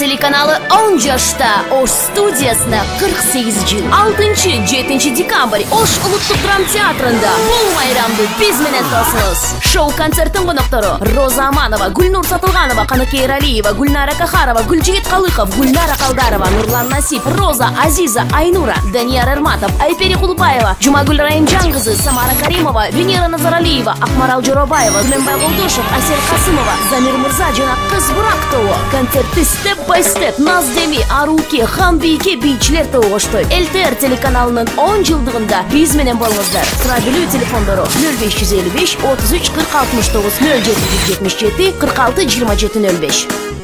телеканалы 10 жашта ош студиясына 48 жыл. 6-7 декабрь. Ош улуттук драм театрында. Бул майрамды биз менен тосуңуз. Шоу концерттин коноктору роза аманова гүлнур сатылганова каныкей эралиева гүлнара кахарова гүлжигит калыков гүлнара калдарова нурлан насип роза азиза айнура данияр эрматов айпери кулбаева жумагүл райымжан кызы самара каримова венера назаралиева акмарал жоробаева күлөнбай колдошев асель касымова замир мырза жана кыз бурак тобу концертти степ бай степ наз деми аруке хан бийке бийчилер тобу коштойт лтр телеканалынын 10 жылдыгында биз менен болуңуздар сура билүү телефондору 0555 33 40 69 0777 46 27 05